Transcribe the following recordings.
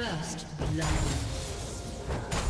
First blood.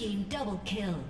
team double kill.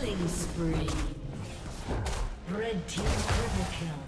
Killing spree. Red team triple kill.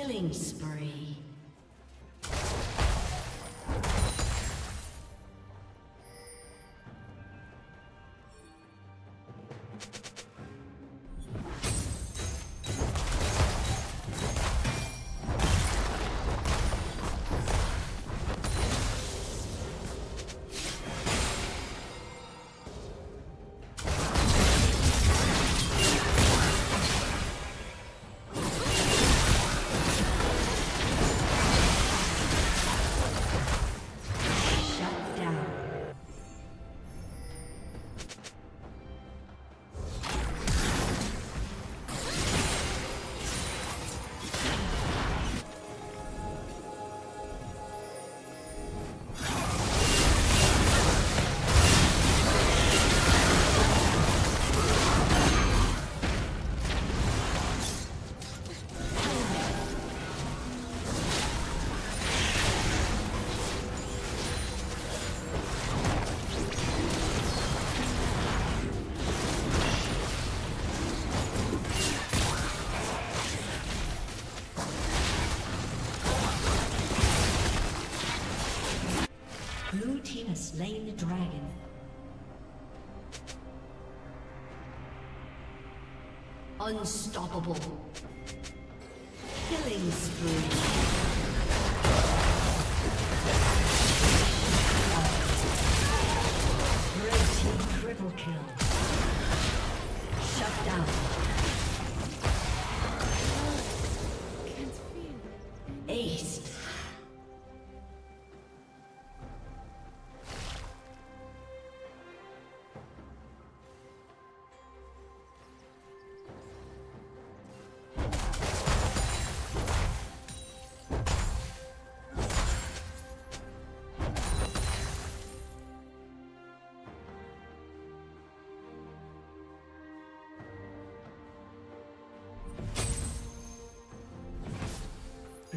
Killing spree. The dragon. Unstoppable. Killing spree.